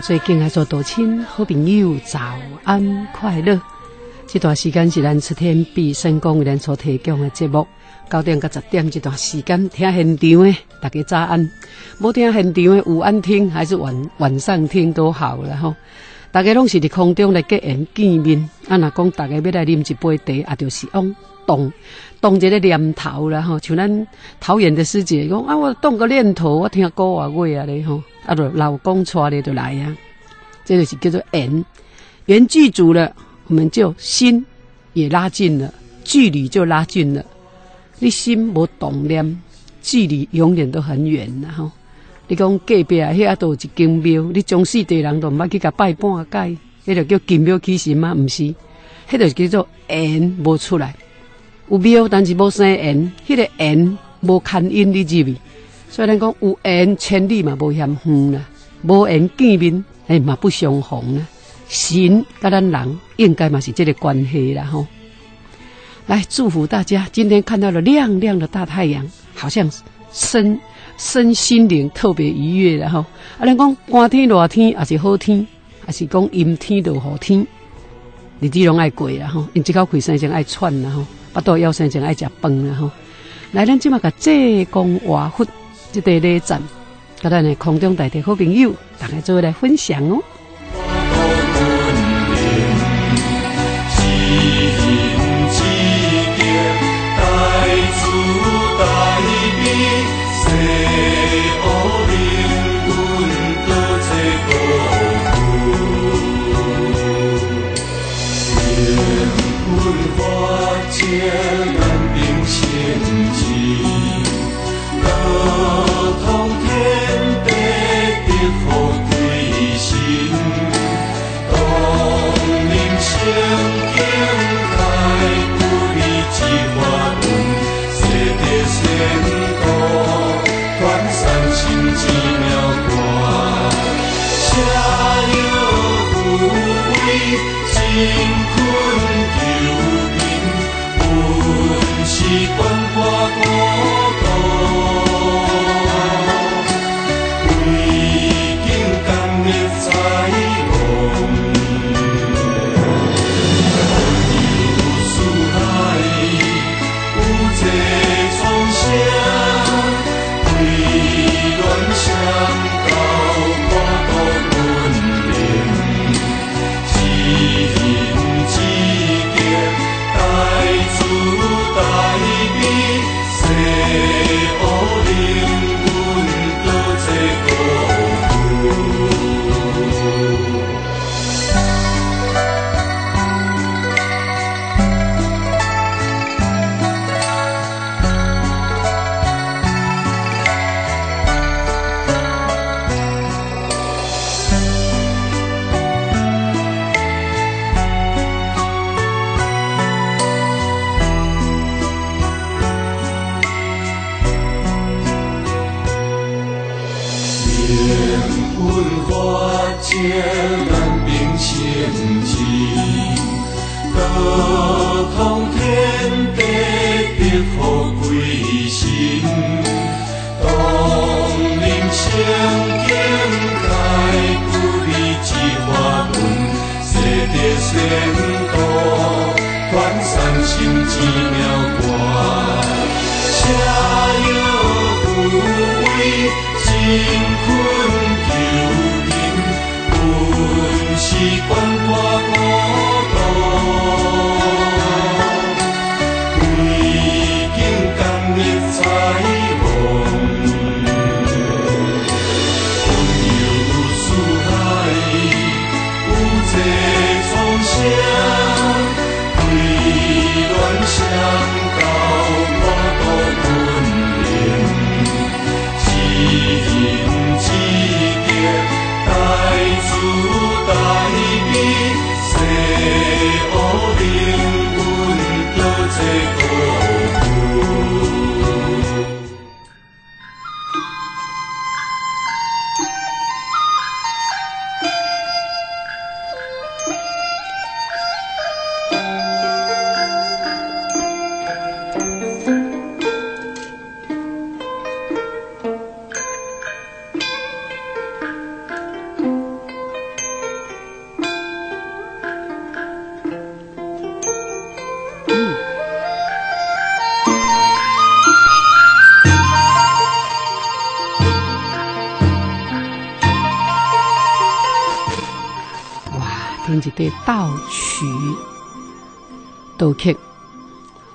最近还做多亲好朋友早安快乐。这段时间是咱出天必胜公连所提供的节目，九点到十点这段时间听现场的大家早安，无听现场的午安听还是晚晚上听都好了吼。大家拢是伫空中来结缘见面，啊，若讲大家要来啉一杯茶，也就是往动动一个念头啦吼。像咱桃园的师姐讲啊，我动个念头，我听歌话话啊咧吼，啊，就老公带咧就来啊。这就是叫做缘，缘具足了，我们就心也拉近了，距离就拉近了。你心无动念，距离永远都很远然吼。你讲隔壁啊，遐都有一间庙，你从四地人都毋捌去甲拜半界，迄就叫金庙起神吗？毋是，迄就叫做缘无出来。有庙，但是无生缘，迄个缘无牵引你入去。所以咱讲有缘千里嘛无嫌远啦，无缘见面哎嘛不相逢啦。神甲咱人应该嘛是这个关系啦吼。来祝福大家，今天看到了亮亮的大太阳，好像身。身心灵特别愉悦的吼，啊！咱讲寒天热天也是好天，也是讲阴天落雨天，日子拢爱过啊吼。因即口开生前爱喘啊吼，巴肚枵生前爱食饭啊吼。来，咱即马甲济公话佛即个礼赞，甲咱的空中大地好朋友，大家做来分享哦。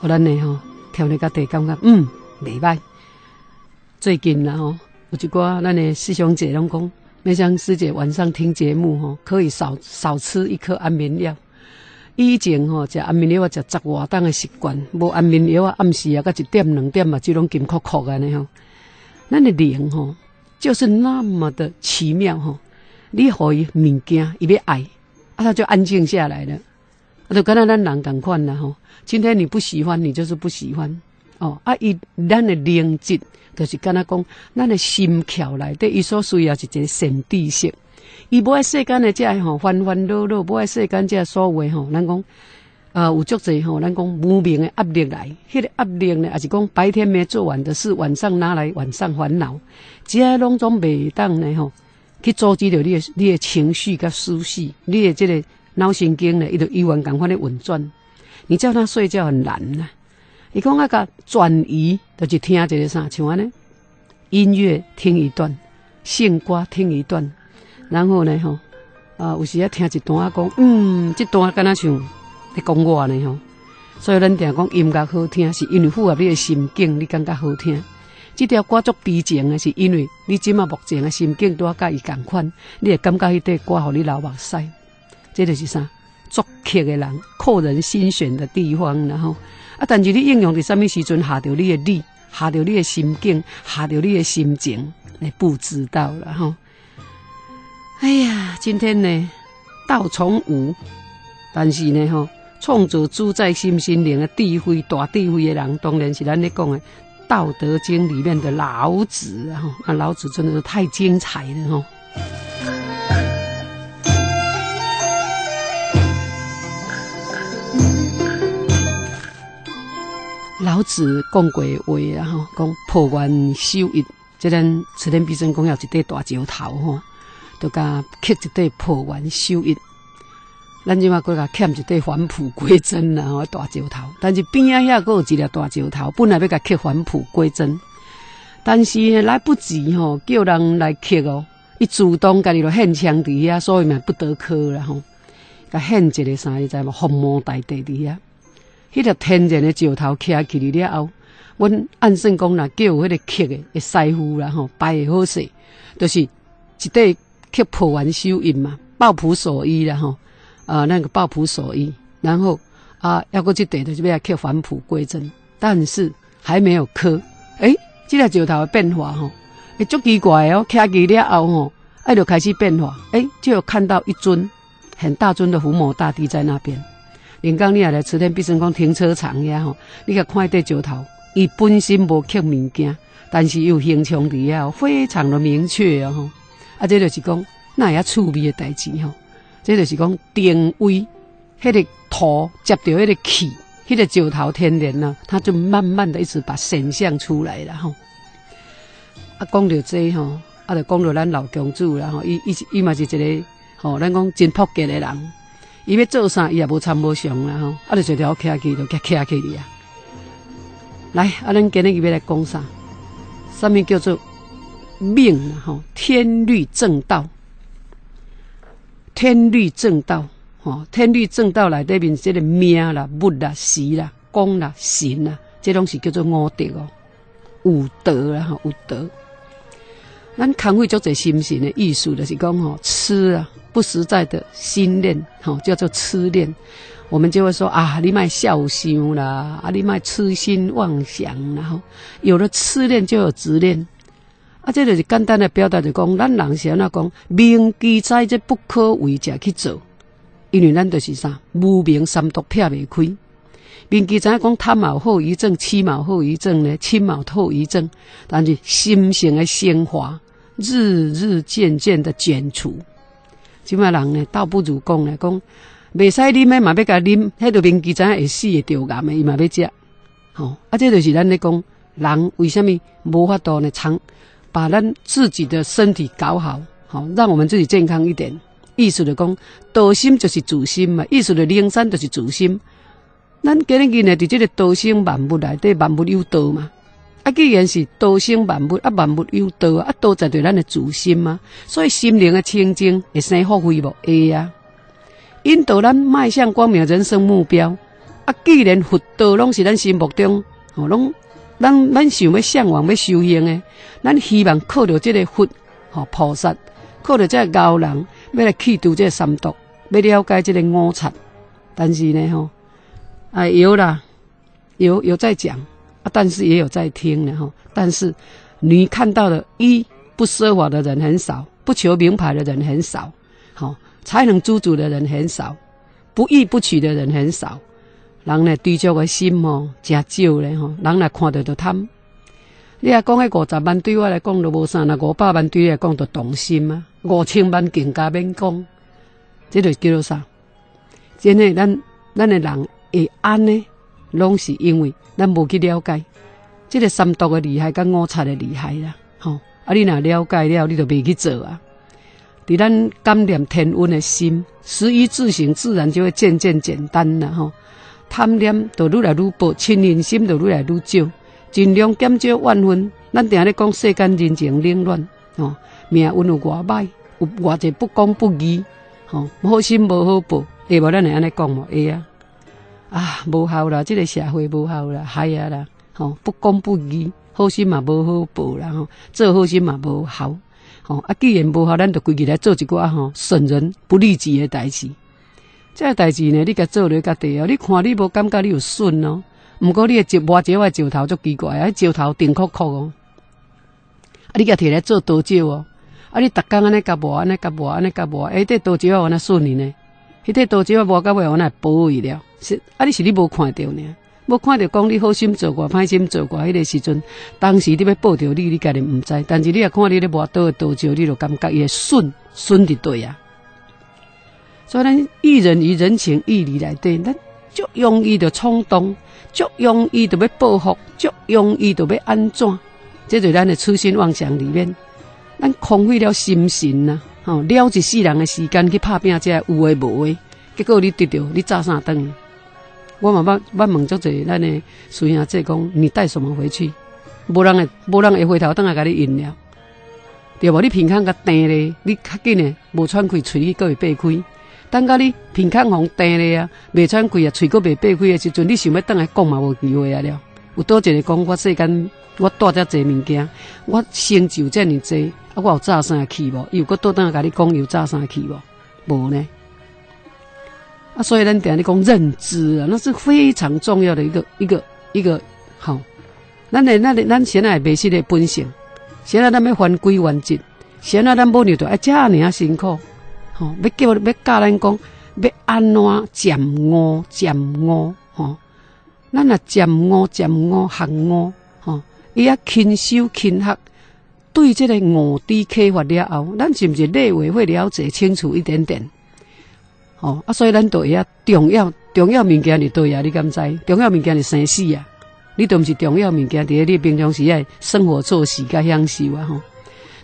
我咱呢吼，听你家地感觉嗯袂歹。最近啦吼，有一寡咱的师兄姐拢讲，梅香师姐晚上听节目吼，可以少少吃一颗安眠药。以前吼食安眠药啊，食十外档的习惯，无安眠药啊，暗时啊，甲一点两点嘛，就拢金哭哭安尼吼。咱的灵吼，就是那么的奇妙吼。你互伊物件，伊要爱，啊，他就安静下来了。啊，就跟咱咱人共款啦吼。今天你不喜欢，你就是不喜欢哦。啊，伊咱的灵质，就是跟他讲，咱的心窍内底，伊所需要是一个神知识。伊无爱世间的这吼烦烦恼恼，无爱世间这所谓吼，咱讲呃有足侪吼，咱讲无名的压力来，迄个压力呢，也是讲白天没做完的事，晚上拿来晚上烦恼，这拢总袂当呢吼，去阻止着你的你的情绪甲思绪，你的这个脑神经呢，伊就依然赶快的运转，你叫他睡觉很难呐。伊讲那个转移，就是听一个啥，像安尼音乐听一段，圣歌听一段。然后呢，吼，啊，有时啊听一段啊讲，嗯，这段敢若像在讲我呢，吼。所以咱定讲音乐好听，是因为符合你的心境，你感觉好听。这条歌足悲情的，是因为你即马目前的心境都甲伊共款，你会感觉迄块歌互你流目屎。这就是啥？作曲的人扣人心弦的地方，然后啊，但是你应用伫什么时阵下着你的力，下着你的心境，下着你的心情，你不知道了，哈。哎呀，今天呢，道从无，但是呢，吼，创造主宰心心灵的智慧、大智慧的人，当然是咱咧讲的《道德经》里面的老子，吼，啊，老子真的是太精彩了，吼。老子讲过话，然后讲破罐修一，这咱此天必生讲要一块大石头，吼。就甲刻一对破碗收益，咱即马搁甲刻一对返璞归真啦吼大石头，但是边仔遐搁有一粒大石头，本来要甲刻返璞归真，但是来不及吼，叫人来刻哦，伊主动家己就献枪伫遐，所以嘛不得科啦吼，甲献一个啥，你知无？鸿毛大地伫遐，迄个天然的石头刻起嚟了后，阮按算讲啦，叫迄个刻的会师傅啦吼，摆好势，就是一对。刻破完修印嘛，抱朴所依啦吼，啊，那个抱朴所依，然后啊，要过去对的就要刻返璞归真，但是还没有刻，诶，这个石头的变化吼，足奇怪哦，刻起了后吼，哎，就开始变化，诶，就有看到一尊很大尊的伏魔大帝在那边。连刚你也来慈天必胜宫停车场呀吼，你看看这石头，伊本身无刻物件，但是又形象伫遐，非常的明确哦。啊，这就是讲那也趣味的代志吼，这就是讲定位，迄个土接到迄个气，迄个石头天然呢，它就慢慢的一直把神像出来了吼。啊，讲到这吼，啊，就讲到咱老公主啦吼，伊伊伊嘛是一个吼，咱讲真朴格的人，伊要做啥伊也无参无详啦吼，啊，就一条徛起就徛徛起去啊。来，啊，咱今日要来讲啥？啥物叫做？命吼，天律正道，天律正道，吼，天律正道来对面这个命啦、物啦、时啦、功啦、神啦，这拢是叫做五德哦，五德啦哈，五德。咱康会做这心性的意思，就是讲吼，痴啊，不实在的心念，吼，叫做痴念。我们就会说啊，你卖孝心啦，啊，你卖痴心妄想，然后有了痴念，就有执念。啊，这就是简单的表达，就讲咱人是安那讲，明记在这不可为者去做，因为咱就是啥，无名三毒撇未开。明记在讲贪毛后遗症、七毛后遗症呢，七毛后遗症，但是心性的升华，日日渐渐的减除。即卖人呢，倒不如讲来讲，未使啉的嘛要甲啉，迄个明记在会死会掉癌的，伊嘛要食。吼，啊，这就是咱咧讲，人为什么无法度呢？长把咱自己的身体搞好，好让我们自己健康一点。意思的讲，道心就是自心嘛，意思的灵山就是自心。咱今日呢，伫这个道心万物内底，万物有道嘛。啊，既然是道生万物，啊万物有道啊，道在对咱的主心嘛。所以心灵的清净会生福慧无？会啊。引导咱迈向光明人生目标。啊，既然佛道拢是咱心目中，哦，拢咱咱想要向往要修行的，咱希望靠着这个佛，吼菩萨，靠着这个高人，要来去除这个三毒，要了解这个五禅。但是呢，吼，啊有啦，有有在讲，啊，但是也有在听的吼。但是你看到的，一不奢华的人很少，不求名牌的人很少，好才能知足的人很少，不义不取的人很少。人呢，追逐的心哦，真少咧吼。人来看到就贪。你啊讲迄五十万对我来讲都无啥，那五百万对你来讲就动心啊。五千万更加免讲，这就叫做啥？真的，咱咱的人会安呢，拢是因为咱无去了解，这个三毒诶厉害，甲五贼诶厉害啦。吼，啊，你若了解了，你就袂去做啊。伫咱感念天温诶心，十一自行，自然就会渐渐简单啦吼。贪念就愈来愈薄，亲人心就愈来愈少，尽量减少怨恨。咱定咧讲世间人情冷暖，吼，命运有偌歹，有偌济不公不义，吼，好心无好报，会无咱会安尼讲无？会啊，啊，无效啦，即个社会无效啦，害啊啦，吼，不公不义，好心嘛无好报啦，吼，做好心嘛无效，吼，啊，既然无效，咱就规起来做一寡吼损人不利己的代志。这代志呢，你甲做咧甲对哦。你看你无感觉你有顺哦，毋过你诶石挖石块石头足奇怪啊，石头顶壳壳哦。啊，你甲摕来做刀石哦，啊，你逐工安尼甲磨，安尼甲磨，安尼甲磨，哎，这刀石啊，安尼顺呢？迄块刀石啊，磨到尾安尼保伊了。是啊，你是你无看着呢？无看着讲你好心做过，歹心做过，迄个时阵，当时你要报着你，你家己毋知。但是你也看你咧磨刀诶刀石，你就感觉伊会顺顺伫对啊。所以咱遇人与人情义理来对，咱就容易的冲动，就容易的要报复，就容易的要安怎？这就咱的痴心妄想里面，咱空费了心神呐，吼，了一世人的时间去拍拼这有诶无诶，结果你得到你炸啥灯？我嘛捌捌问足者咱的师兄姐讲，你带什么回去？无人会无人会回头等下甲你应了，对无？你平康甲定咧，你较紧诶，无喘开喙去，搁会擘开。等到你鼻孔红定咧啊，未喘气啊，喙阁未闭开的时阵，你想要倒来讲嘛无机会啊了。有倒一个讲，我世间我带遮侪物件，我成就遮尔济，啊，我有早生去无？伊又搁倒等下甲你讲有早生去无？无呢？所以咱定咧讲认知啊，那是非常重要的一个一个一个好。咱的咱的咱现在迷信的本性，现在咱要还归还节，现在咱无牛都啊，遮尔啊辛苦。吼，要叫要教咱讲，要安怎渐悟渐悟吼，咱若渐悟渐悟学悟吼，伊啊勤修勤学，对这个悟知启发了后，咱是毋是内会会了解清楚一点点？吼啊，所以咱都会啊重要重要物件是对啊，你敢知？重要物件是生死啊，你都毋是重要物件，伫你平常时爱生活做事甲享受啊吼。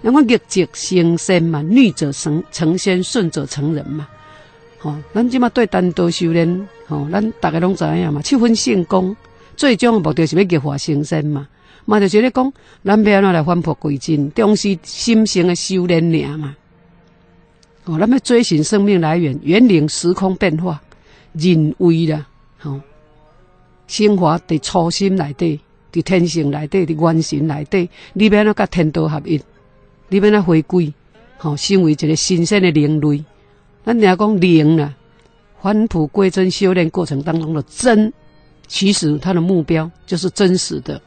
那我逆者成仙嘛，逆者成成仙，顺者成人嘛。吼，咱即马对单刀修炼，吼，咱大家拢知影嘛。七分性功，最终的目的是要逆化成仙嘛。嘛就是咧讲，咱要安怎来返璞归真，重视心性的修炼尔嘛。哦，咱要追寻生命来源，远离时空变化，人为啦，吼，生活伫初心内底，伫天性内底，伫原神内底，你要安怎甲天道合一？你要那回归，吼，成为一个新鲜的灵类。咱人讲灵啦，返璞归真修炼过程当中的真，其实它的目标就是真实的。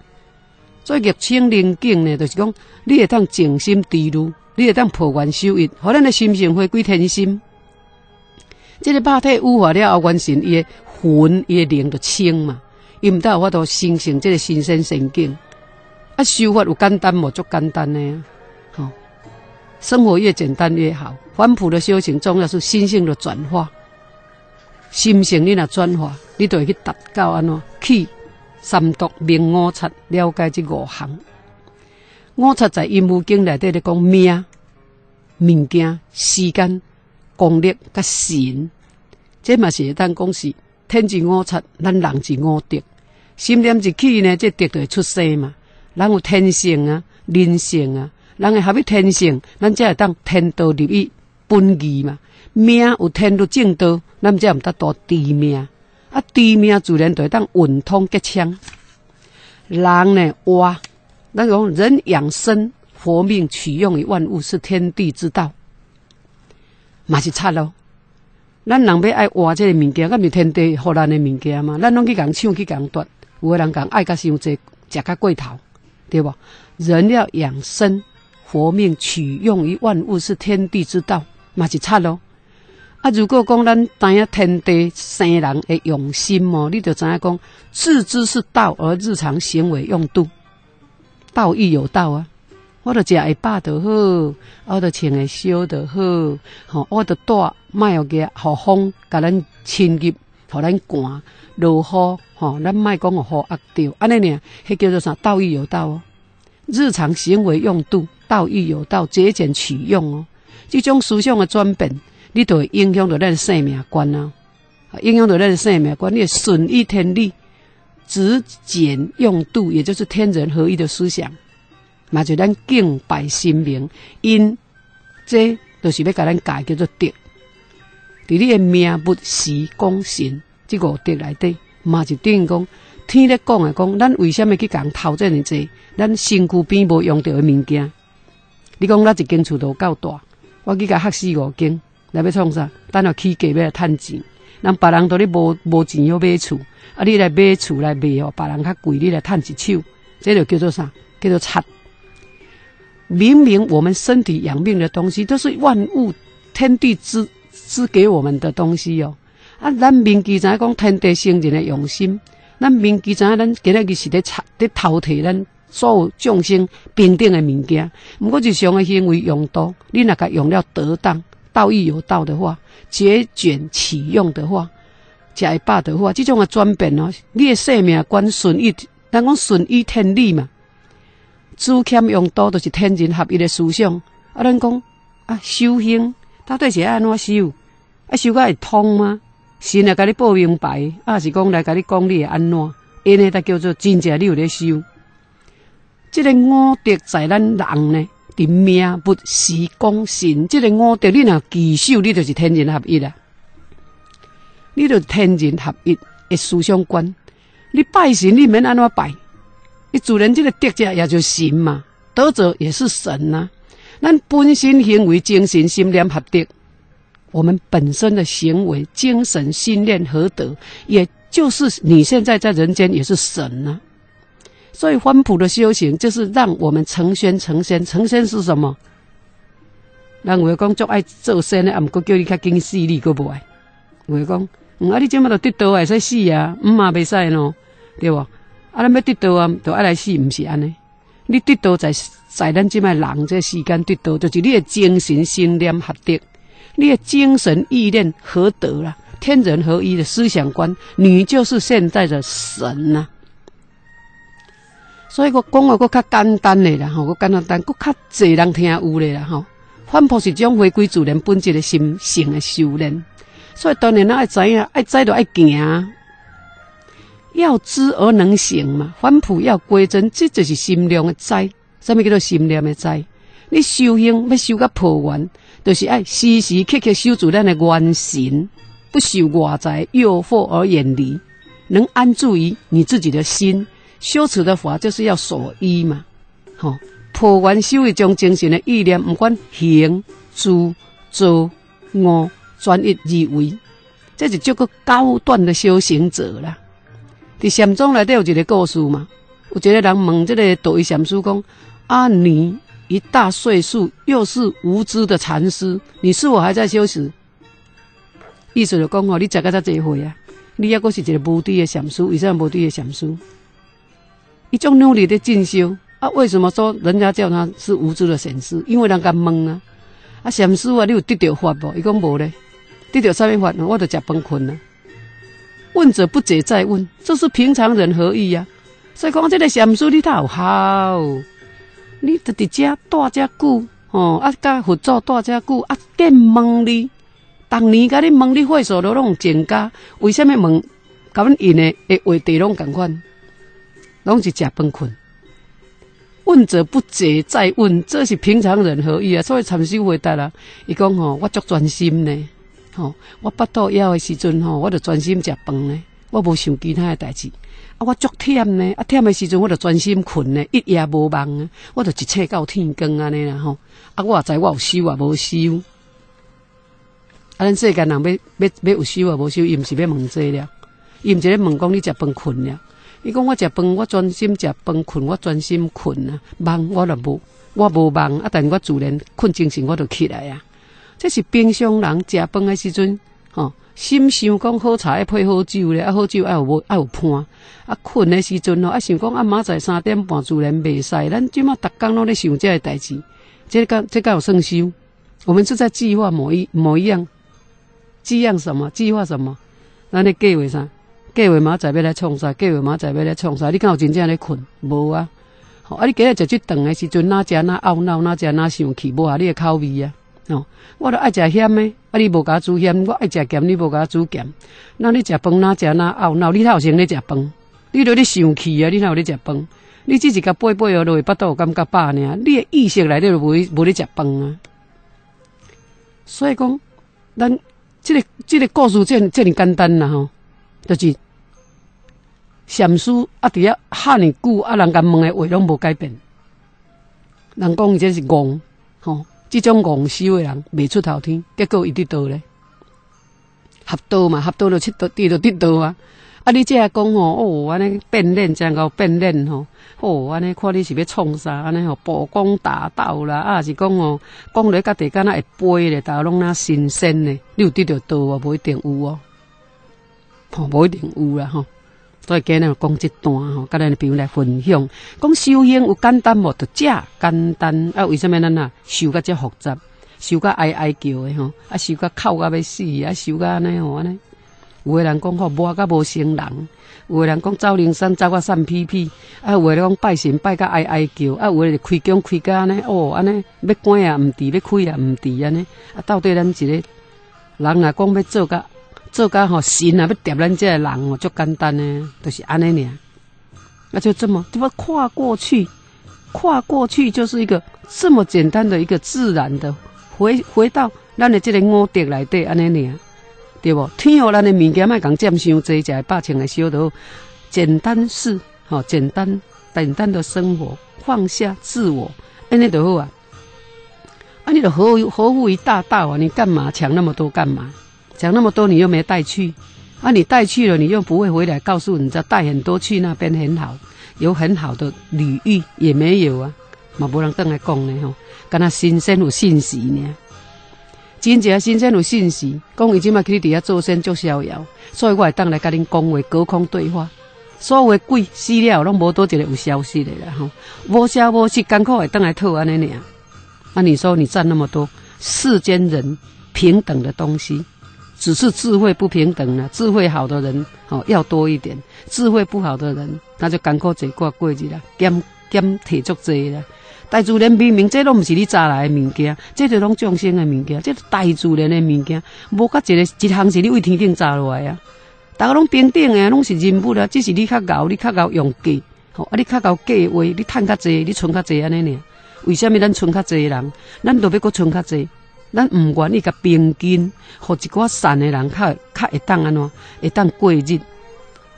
所以入清灵境呢，就是讲你会当静心低入，你会当破关修一，互咱的心性回归天心。这个肉体污化了后，完成伊的魂，伊的灵就清嘛，伊毋得有法度形成这个新鲜神境。啊，修法有简单无？足简单呢。生活越简单越好。返璞的修行重要是心性的转化，心性你若转化，你就会去达到安怎去三毒明五察，了解这五行。五察在阴无经内底咧讲命、物件、时间、功力、甲神，这嘛是会当讲是天之五察，咱人之五德。心念一起呢，这德就会出世嘛。人有天性啊，人性啊。人会合于天性，咱才会当天道入去本义嘛，命有天律正道，咱才毋得多知命。啊，知命自然就会当运通吉祥。人呢活，咱讲人养生，活命取用于万物，是天地之道，嘛是差咯。咱人要爱活这个物件，咁是天地互咱的物件嘛。咱拢去共抢去共夺，有个人讲爱甲伤济，食甲过头，对不？人要养生，活命取用于万物，是天地之道，嘛是差咯。啊，如果讲咱知影天地生人的用心哦，你就知影讲自知是道，而日常行为用度，道亦有道啊。我着食会饱就好，我着穿会烧就好，吼，我着带莫有个互风，甲咱侵入，互咱寒落雨，吼，咱莫讲互雨压着，安尼呢，迄叫做啥？道义有道哦。日常行为用度，道义有道，节俭取用哦。这种思想的转变，你都会影响到咱生命观啊，影响到咱生命观。你顺应天理，只俭用度，也就是天人合一的思想，嘛就咱敬拜神明，因这都是要甲咱改叫做德。伫你诶命不时公信，这五德内底，嘛就等于讲。天咧讲诶，讲咱为虾米去共偷这呢？济咱身躯边无用到诶物件。你讲咱一间厝都够大，我去甲吓四五间，来要创啥？等下起价要来趁钱。人别人都咧无无钱要买厝，啊，你来买厝来卖哦，别人较贵，你来趁一手，这就叫做啥？叫做贼。明明我们身体养命的东西，都是万物天地之之给我们的东西哦。啊，咱明记怎讲天地生人的用心？咱明记知，咱今日日是咧偷咧偷摕咱所有众生平等的物件。毋过日常的行为用多，你若甲用了得当，道义有道的话，节俭启用的话，食会饱的话，这种的转变哦，你的生命观顺意，咱讲顺意天理嘛。主欠用多，就是天人合一的思想。啊，咱讲啊，修行到底是安怎修？啊，修个会通吗？神来甲你报明白，啊是讲来甲你讲你会安怎？因呢，才叫做真正你有咧修。这个五德在咱人呢，伫命不时讲神。这个五德你若记守，你就是天人合一啦。你就天人合一的思想观。你拜神，你免安怎拜？你主人这个德者也就神嘛，德者也是神呐。咱本身行为精神心念合德。我们本身的行为、精神、心念合德，也就是你现在在人间也是神呢。所以欢普的修行，就是让我们成仙成仙。成仙是什么？人会讲，做爱做仙的，啊，毋过叫你较紧死，你个不爱。会讲，嗯啊，你今麦都得道，会使死啊？毋嘛袂使喏，对无？啊，咱要得到啊，就爱来死，毋是安尼。你得到在在咱即卖人这时间得到，就是你的精神信念合德。你的精神意念合得啦？天人合一的思想观，你就是现在的神呐。所以我讲个个较简单的啦，吼，我简单单，个较济人听有咧啦，吼。反璞是种回归自然本质的心性的修炼。所以当然啦爱知影，爱知就爱行，要知而能行嘛。反璞要归真，这就是心量的知。什么叫做心量的知？你修行要修个破完。就是爱时时刻刻守住咱的元神，不受外在诱惑而远离，能安住于你自己的心。修持的法就是要守一嘛，吼破元修一种精神的意念，不管行、住、坐、卧，专一而为，这是这个高端的修行者啦。伫禅宗内底有一个故事嘛，有一个人问这个道一禅师讲：啊你？一大岁数，又是无知的禅师，你是否还在修持？意思就讲哦，你食个才这回啊？你也阁是一个无知的禅师，为什么无知的禅师？一种努力的进修啊？为什么说人家叫他是无知的禅师？因为人家懵啊！啊，禅师啊，你有得到法不？伊讲无咧，得到啥物法？我都食崩困了。问者不解再问，这是平常人何意呀？所以讲这个禅师你太好。你伫伫遮待遮久，吼啊！甲佛祖待遮久，啊！电问你，逐年甲你问你会所都拢增加，为虾米问？甲阮因的诶话题拢共款，拢是食饭困。问者不解再问，这是平常人何意啊？所以禅师回答啦，伊讲吼，我足专心呢，吼，我巴肚枵的时阵吼，我就专心食饭呢，我无想其他的代志。啊，我足忝呢，啊忝的时阵，我就专心困呢，一夜无梦啊，我就一切到天光安尼啦吼。啊，我也知我有修啊，无修。啊，咱世间人要要要有修啊，无修，伊毋是要问这了，伊毋是咧问讲你食饭困了。伊讲我食饭，我专心食饭困，我专心困啊，梦我就无，我无梦啊，但我自然困精神，我就起来啊。这是平常人食饭的时阵，吼，心想讲好茶要配好酒咧，啊好酒爱有无爱有伴，啊困的时阵吼，啊想讲啊明仔三点半自然袂使，咱即马逐工拢咧想这个代志，这个这个有算修，我们是在计划某一某一样，计划什么？计划什么？咱咧计划啥？计划明仔载要来创啥？计划明仔载要来创啥？你敢有真正咧困？无啊！吼啊！你今日食即顿的时阵，哪食哪懊恼，哪食哪生气，无合你的口味啊！我都爱食咸的，啊！你无甲我煮咸，我爱食咸，你无甲我煮咸。那你食饭哪食哪懊恼？你哪有先咧食饭？你都咧生气啊！你哪有咧食饭？你只是甲背背落落，巴肚有感觉饱尔。你的意识内底无无咧食饭啊！所以讲，咱即个即个故事，这这么简单啦吼，就是禅师啊，伫遐哈尼久啊，人甲问的话拢无改变。人讲伊这是戆吼，即种戆修的人未出头天，结果伊得道咧，合道嘛，合道就七道，地就得道啊。啊，你这样讲吼，哦，安尼变脸，真够变脸吼，哦，安尼看你是要创啥？安尼吼，曝光大道啦，啊，是讲哦，讲咧甲地敢若会飞咧，大家拢那新鲜咧，你有得到道啊？无一定有哦，吼，无一定有啦吼。所以今日讲这段吼，甲咱朋友来分享，讲修行有简单无？就这简单啊？为什么咱啊修甲遮复杂？修甲哀哀叫的吼，啊，修甲哭甲要死啊，修甲安尼吼安尼。有个人讲吼，无甲无成人；有个人讲走灵山走甲散屁屁；啊，有个人讲拜神拜甲哀哀叫；啊，有个开工开甲安尼，哦，安尼要关也毋伫，要开也毋伫安尼。啊，到底咱一个人若讲要做甲做噶吼神啊，要叠咱这个人哦，足简单呢，就是安尼尔。那就这么，这么跨过去，跨过去就是一个这么简单的一个自然的回回到咱的这个五德来底安尼尔。对不？天互咱的物件卖讲占伤济，食百千个小都简单事，吼，简单简单的生活，放下自我，安尼就好啊。啊，你的何何乎于大道啊？你干嘛抢那么多？干嘛讲那么多？你又没带去啊？你带去了，你又不会回来告诉人家带很多去那边很好，有很好的礼遇也没有啊，嘛无人等来讲呢吼，跟他新鲜有信息呢。真正新鲜有信息，讲伊即马去伫遐做生做逍遥，所以我会当来甲恁讲话，隔空对话。所有的鬼死了，拢无多一个有消息的啦吼，无消无息，艰苦会当来讨安尼尔。那你说你占那么多世间人平等的东西，只是智慧不平等了。智慧好的人哦要多一点，智慧不好的人那就艰苦坐过过日啦，减减体足济啦。大自然明明，这拢毋是你查来的物件，这都拢众生的物件，这大自然的物件，无甲一个一项是你为天顶查落来啊！大家拢平等的，拢是人物啊，只是你较敖，你较敖用计，吼啊！你较敖计话，你趁较济，你存较济安尼尔。为什么咱存较济人，咱都要搁存较济？咱毋愿意甲平均，互一寡善的人较较会当安怎，会当过日。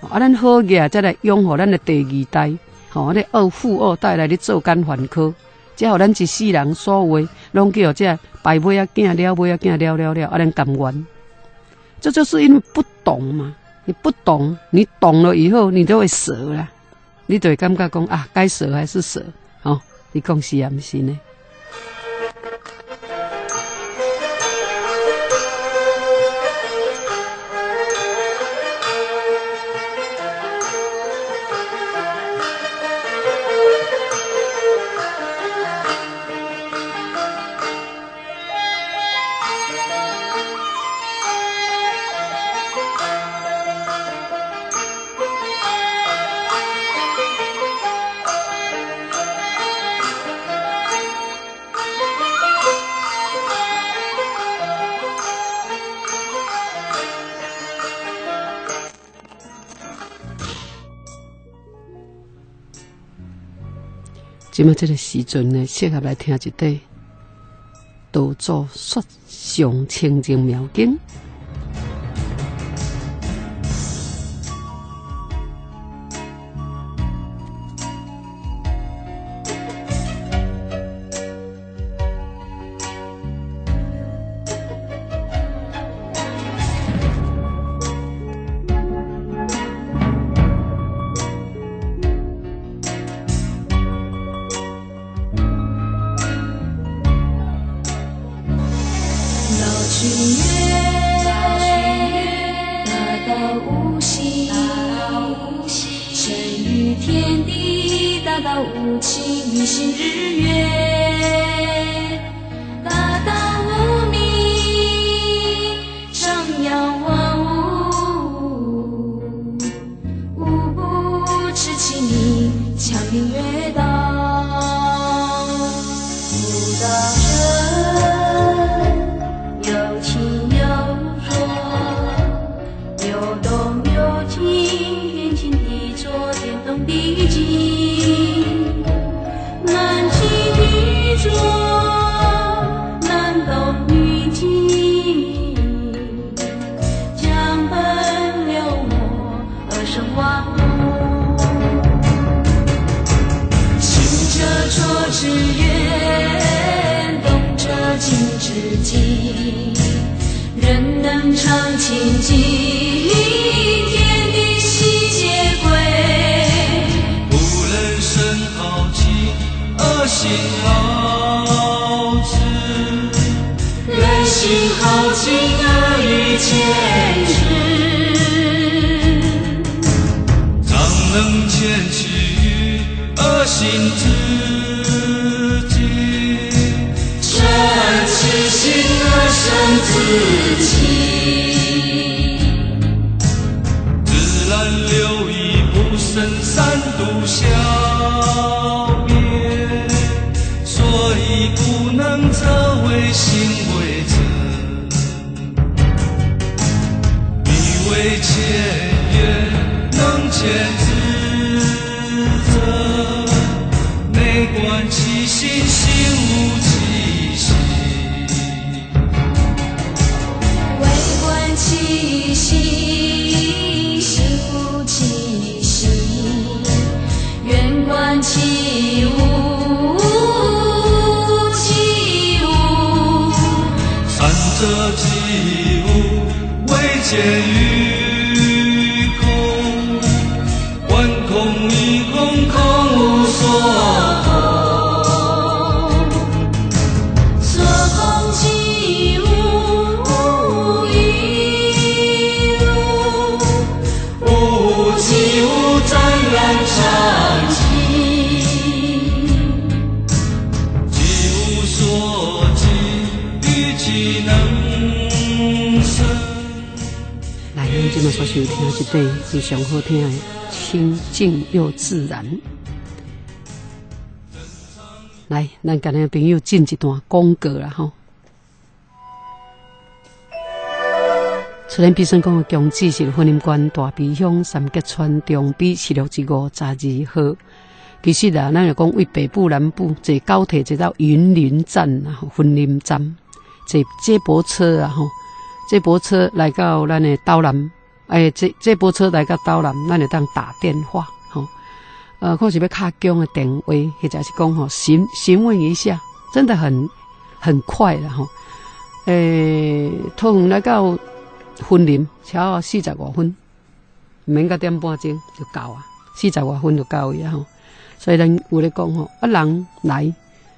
啊，咱好个再来拥护咱的第二代。吼，咧二富二代来咧做干烦科，即互咱一世人所有拢叫这白尾啊囝了尾啊囝了了了，啊，咱甘愿。这就是因为不懂嘛，你不懂，你懂了以后，你就会舍啦，你就会感觉讲啊，该舍还是舍，吼，你讲是啊，毋是呢？即么这个时阵呢，适合来听一底道祖说上清净妙经。大道无情，一心日月。常好听的，清净又自然。来，咱今日朋友进一段广告啦吼。出年必胜宫的宫址是婚姻关大鼻乡三吉村中比七六之五十二号。其实啊，咱又讲为北部南部坐高铁坐到云林站啊，婚姻站坐接驳车啊吼，接驳车来到咱的岛南。哎，这这部车来到岛南，咱就当打电话，吼，呃，看是要卡强的电话，或者是讲吼询询问一下，真的很很快了吼。诶，通常来到婚林，超四十外分，免个点半钟就到啊，四十外分就到呀吼。所以咱有咧讲吼，啊人来，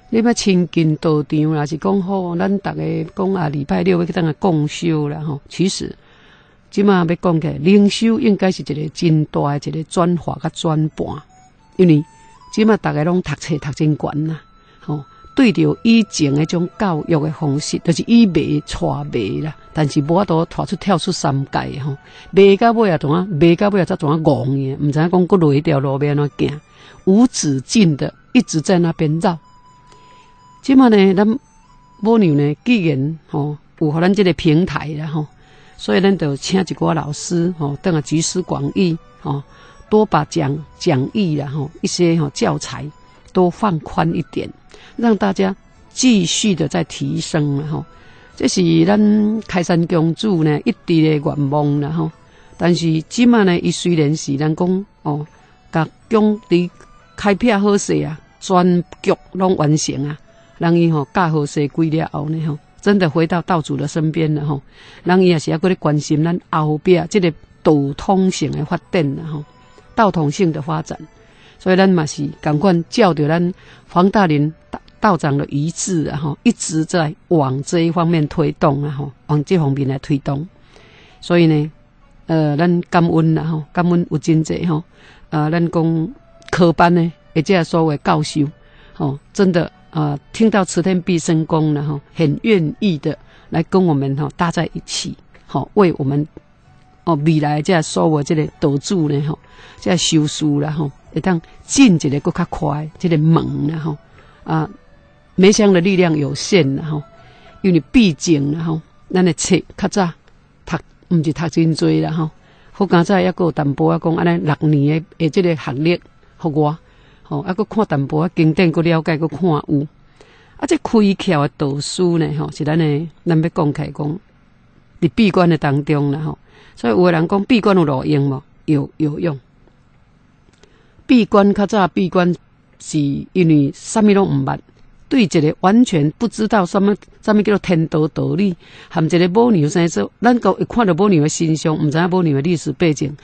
你要亲近道场，还是讲好，咱逐个讲啊，礼拜六要去当个共修啦吼。其实。即马要讲起灵修，应该是一个真大诶一个转化甲转盘，因为即马大家拢读册读真悬啦，吼，对着以前迄种教育诶方式，就是以迷传迷啦，但是无法度拖出跳出三界吼，迷到尾啊，怎啊？迷到尾啊，则怎啊？戆诶，毋知影讲过落一条路要安怎行，无止境的一直在那边绕。即马呢，咱母娘呢，既然吼有互咱即个平台啦吼。所以，咱就请一个老师，吼，等下集思广益，吼，多把讲讲义啦，吼，一些吼教材多放宽一点，让大家继续的在提升了哈。这是咱开山公主呢一直的愿望了吼。但是即马呢，伊虽然是咱讲哦，甲公伫开辟好势啊，全局拢完成啊，让伊吼教好势归了后呢吼，真的回到道主的身边了吼，人伊也是要过来关心咱后边这个道通性的发展了吼，道统性的发展，所以咱嘛是赶快叫着咱黄大林道道长的遗志啊吼，一直在往这一方面推动啊吼，往这方面来推动，所以呢。呃，咱感恩啦吼，感恩有真济吼。呃，咱讲科班呢，或者所谓教授，吼，真的啊，听到慈天必生功了哈，很愿意的来跟我们吼搭在一起，吼，为我们哦未来这所谓这个导主呢吼，这修书了吼，会当进一个更较快，这个门了吼啊，梅香的力量有限了吼，因为毕竟了吼，咱的册较早读。毋是读真多啦吼，好刚才抑个淡薄啊，讲安尼六年诶诶，即个学历互我，吼，抑个看淡薄啊，经典个了解个看有，啊，这开窍诶导师呢，吼，是咱诶，咱要讲开讲，伫闭关诶当中啦吼，所以有诶人讲闭关有路用无？有有用。闭关较早闭关是因为啥物拢毋捌。对一个完全不知道什么啥物叫做天道道理，含一个母牛生说，咱个一看到母牛的形象，唔知影母牛的历史背景。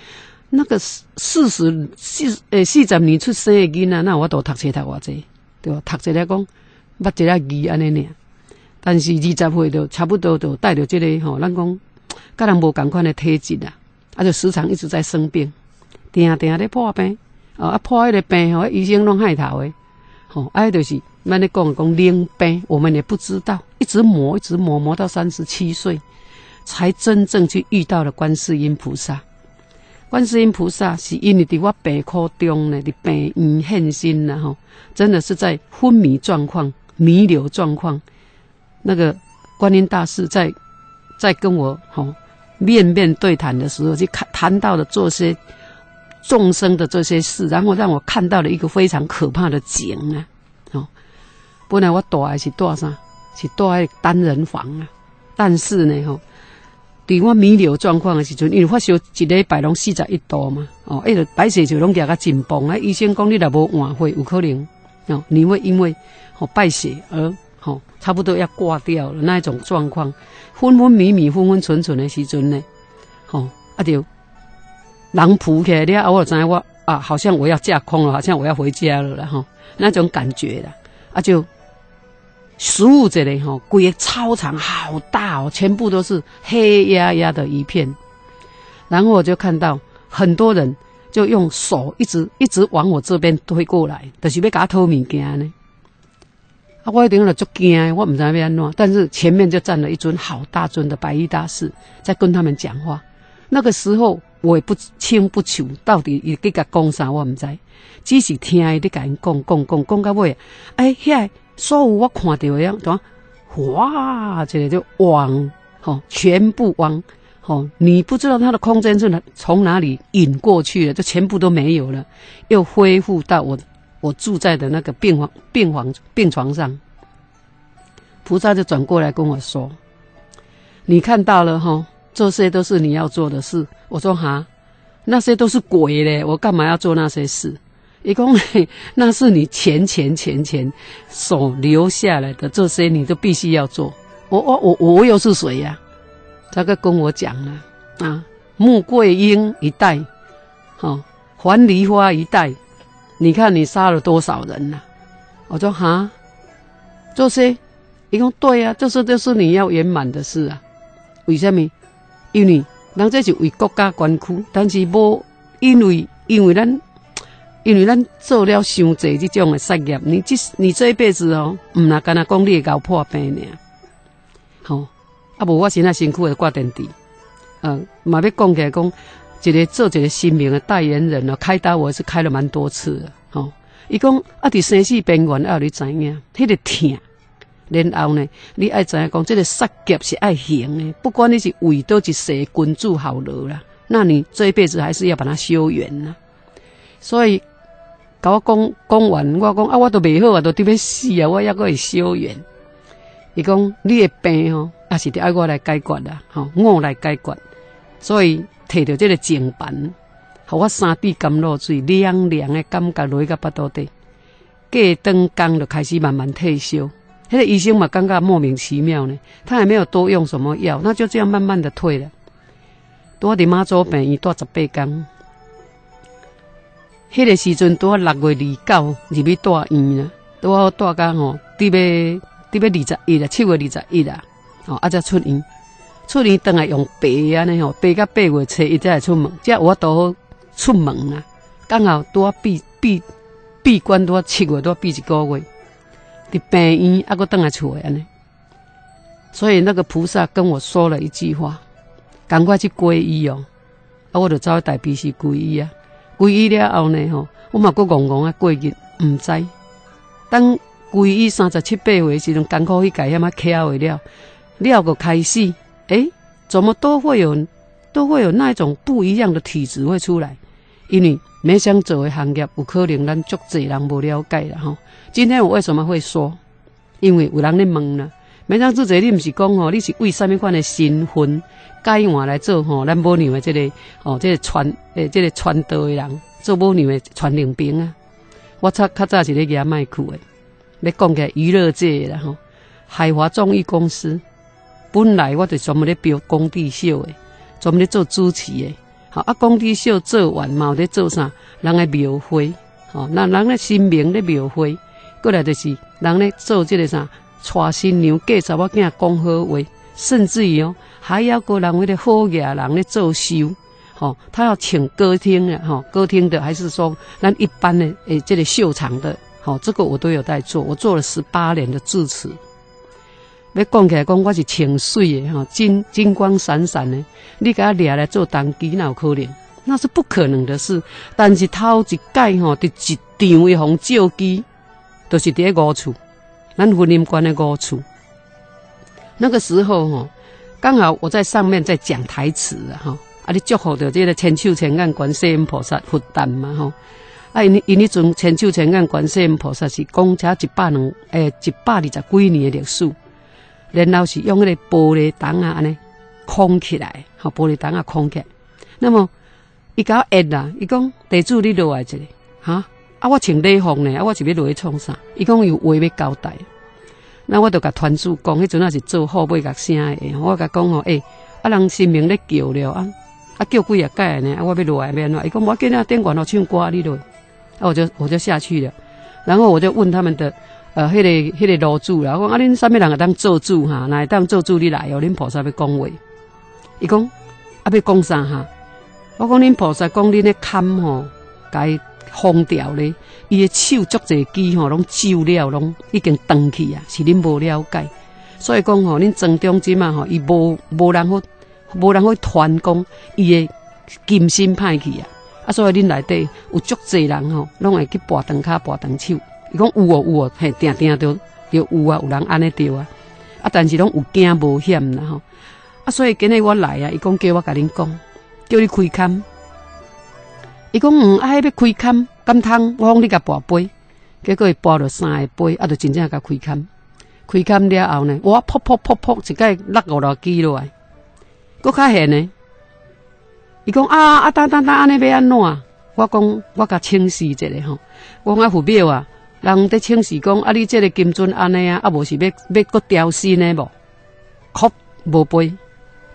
那个四十四诶四十年出生的囡仔，那我都读册读偌济，对吧？读册来讲，捌一个字安尼尔。但是二十岁就差不多就带着这个吼，咱讲，甲人无共款的体质啊，啊就时常一直在生病，定定咧破病，哦啊破迄个病吼，医生拢害头诶，吼，啊就是。那你讲讲灵病，我们也不知道，一直磨，一直磨，磨到三十七岁，才真正去遇到了观世音菩萨。观世音菩萨是因为伫我病苦中呢，伫病院现身了吼，真的是在昏迷状况、弥留状况，那个观音大士在在跟我吼面面对谈的时候，就看谈到了这些众生的这些事，然后让我看到了一个非常可怕的景啊吼。本来我住的是住啥？是住喺单人房啊。但是呢，吼，伫我弥留状况的时阵，因为发烧一礼拜拢四十一度嘛，哦，一个白血球拢加个紧绷啊。医生讲你若无换血，有可能哦，你会因为哦败血而吼差不多要挂掉了那一种状况，昏昏迷迷、昏昏沉沉的时阵呢，吼啊就人扑起来了，我知我啊，好像我要架空了，好像我要回家了了哈，那种感觉了啊就。十五这里哈，规个操场好大哦，全部都是黑压压的一片。然后我就看到很多人就用手一直一直往我这边推过来，就是要他偷物件呢。啊，我一定了足惊，我唔知要安怎。但是前面就站了一尊好大尊的白衣大士，在跟他们讲话。那个时候我也不清不楚到底伊给个讲啥，我唔知，只是听伊在讲讲讲讲讲到尾，哎，遐。所有我看到的样，怎哇，这个就往吼，全部往吼，你不知道它的空间是哪从哪里引过去的，就全部都没有了，又恢复到我我住在的那个病房病房病床上。菩萨就转过来跟我说：“你看到了哈，这些都是你要做的事。”我说：“哈，那些都是鬼嘞，我干嘛要做那些事？” 一共那是你钱钱钱钱所留下来的这些，你都必须要做。我我我我又是谁呀？他个跟我讲了啊，穆桂英一代，哦，樊梨花一代，你看你杀了多少人呐？我说哈，这些一共对啊，这些都是你要圆满的事啊。为什么？因为人这是为国家捐躯，但是无因为因为咱。因为咱做了伤济这种的事业，你这你这一辈子哦，唔那干那讲你会搞破病呢？吼，啊无我现在辛苦的挂电池，嗯，嘛要讲起来讲，一个做一个新名的代言人哦，开刀我是开了蛮多次的，吼。伊讲啊，伫生死边缘啊你知影，迄个疼，然后呢，你爱知影讲，这个杀业是爱行的，不管你是为多一世君主好了啦，那你这一辈子还是要把它修圆呐。所以。甲我讲讲完，我讲啊，我都未好啊，都伫要死啊，我还阁会消炎。伊讲你的病吼，也是得爱我来解决啦，吼，我来解决。所以摕着即个井板，互我三滴甘露水，凉凉的感觉落去到腹肚底。过灯工就开始慢慢退烧。迄个医生嘛，感觉莫名其妙呢，他也没有多用什么药，那就这样慢慢的退了。我伫妈祖病院住十八天，迄个时阵拄六月二九入去住院啦，拄好住到吼，伫要伫要二十一啦，七月二十一啦，哦，啊才出院，出院等来用白安尼吼，白到八月初一才会出门，即我拄好出门啊，刚好拄啊闭闭闭关拄啊七月拄啊闭一个月。伫病院，啊，个等来厝诶安尼，所以那个菩萨跟我说了一句话：赶快去皈依哦！啊，我就走去大悲寺皈依啊！皈依了后呢，吼，我嘛个戆戆啊过日，毋知。等皈依三十七八岁时阵，艰苦去改遐啊巧会了，了个开始，诶，怎么都会有都会有那一种不一样的体质会出来，因为没想做的行业，有可能咱足济人无了解啦吼。今天我为什么会说？因为有人咧问啦，没想做者你毋是讲吼，你是为什么款的身份改换来做吼？咱母娘的这个哦，这个传诶，这个传道的人，做母娘的传令兵啊。我较较早是咧举麦克的，咧讲起娱乐界啦吼。海华综艺公司本来我就专门咧标工地秀的，专门咧做主持的。好啊，工地秀做完嘛，有咧做啥？人的庙会，吼，那人咧新名咧庙会。过来就是人咧做这个啥，娶新娘嫁查某囝讲好话，甚至于哦，还要个人为了好嘢人咧做秀，吼，他要请歌厅的，吼，歌厅的还是说咱一般的诶，这个秀场的，吼，这个我都有在做，我做了十八年的致辞。要讲起来讲，我是清水的，吼，金金光闪闪的，你给他掠来做当机，哪有可能？那是不可能的事。但是头一届吼，就一场的红照机。都是伫个五处，咱婚姻观的五处。那个时候哈，刚好我在上面在讲台词啊哈，啊，你祝福的这个千手千眼观世音菩萨佛诞嘛哈，啊，因因迄阵千手千眼观世音菩萨是讲才一百两诶一百二十几年的历史，然后是用迄个玻璃灯啊安尼框起来，哈，玻璃灯啊框起来。那么伊甲我压啦，伊讲地主你落来一个哈。啊！我穿礼服呢，啊！我是要落去创啥？伊讲有话要交代，那我就甲团主讲，迄阵也是做后背甲声诶。我甲讲吼，诶，啊人新明咧叫了啊，啊叫几啊届呢？啊，我要落来要安怎？伊讲我今仔电管头唱歌你落，啊我就我就下去了。然后我就问他们的呃，迄个迄个楼主啦，我讲啊，恁啥物人会当做主哈？哪当做主你来哦？恁菩萨要讲话，伊讲啊要讲啥哈？我讲恁菩萨讲恁咧看吼，该。封掉咧，伊的手足侪机吼，拢旧了，拢已经断去啊！是恁无了解，所以讲吼，恁庄中即嘛吼，伊无无人好，无人好传讲伊的金身歹去啊！啊，所以恁内底有足侪人吼，拢会去拔断骹、拔断手。伊讲有哦有哦，嘿，定定着着有啊，有人安尼着啊！啊，但是拢有惊无险啦吼！啊，所以今日我来啊，伊讲叫我甲恁讲，叫你开勘。伊讲嗯，啊，迄要开坎，敢通我讲你甲跋杯，结果伊跋了三个杯，啊，就真正甲开坎。开坎了后呢，我噗噗噗噗，一个落五落几落来，搁较现呢。伊讲啊啊，等等等，安尼要安怎？我讲我甲请示一下吼，我讲父表啊，人伫请示讲啊，你这个金樽安尼啊，啊，无是要要搁调新呢无？哭无杯，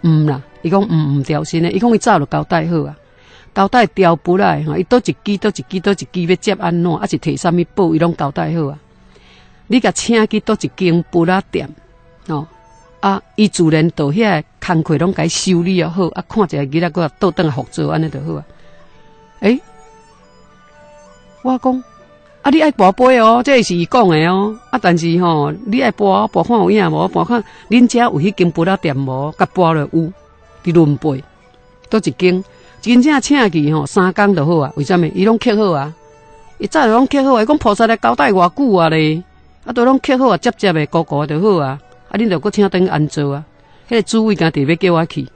毋啦。伊讲毋毋调新呢，伊讲伊早就交代好啊。交代调不来，吼，伊倒一支，倒一支，倒一支要接安怎，还是摕啥物布，伊拢交代好啊。你甲请去倒一间布拉店，哦，啊，伊自然倒遐工课拢该修理啊好，啊，看一下囡仔个倒转来复做安尼就好啊。诶，我讲，啊，你爱跋杯哦，这是伊讲的哦，啊，但是吼，你爱跋跋看有影无？跋看恁遮有迄间布拉店无？甲跋了有，伫轮背倒一间。真正请去吼，三工就好啊？为什么？伊拢刻好啊？伊早就拢刻好啊？伊讲菩萨来交代偌久啊咧？啊，都拢刻好啊，接接的，高高就好啊。啊，恁着搁请等安做啊？迄个主委家己要叫我去，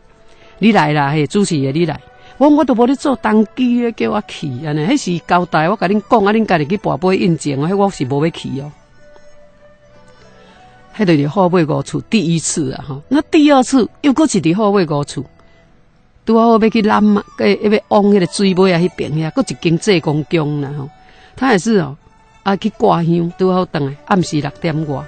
你来啦，嘿，主持的你来。我我都无咧做当机咧，叫我去安尼，迄是交代我甲恁讲啊，恁家己去跋杯印证啊，迄我是无要去哦。迄个是后尾五处第一次啊，吼，那第二次又搁是伫后尾五处，拄好要去揽嘛，个要往迄个水尾啊迄边遐，搁一间济公宫啦吼，他也是哦，啊去挂香，拄好等来暗时六点外，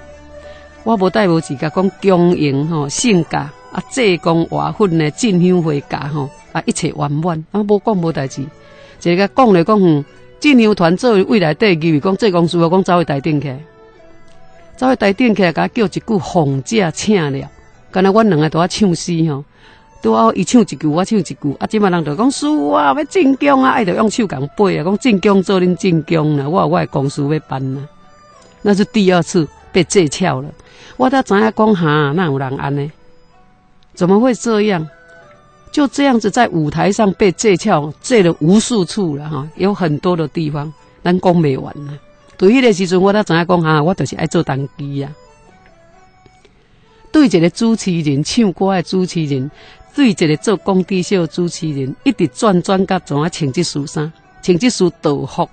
我无带无钱，甲讲供营吼，性格啊济公活粉的进香回家吼。啊，一切圆满，啊，无讲无代志。一个讲来讲去，进香团做未来第二，讲济公师傅讲走去台顶去，走去台顶去，甲叫一句红姐请了。敢若阮两个都啊唱诗吼，拄好伊唱一句，我唱一句。啊，即马人就讲输啊，要进宫啊，爱着用手共背啊，讲进宫做恁进宫啦，我我的公司要办啦。那是第二次被借巧了。我才知影讲哈，哪有人安尼？怎么会这样？就这样子在舞台上被借翘，借了无数处了哈，有很多的地方，咱讲未完呢。对迄个时阵，我才知影讲哈，我就是爱做单机呀。对一个主持人唱歌的主持人，对一个做工地秀主持人，一直转转甲怎啊穿这身衫，穿这身道服。